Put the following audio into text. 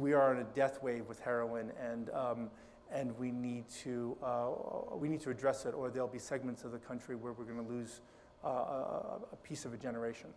we are on a death wave with heroin, and um, and we need to uh, we need to address it, or there'll be segments of the country where we're going to lose uh, a, a piece of a generation.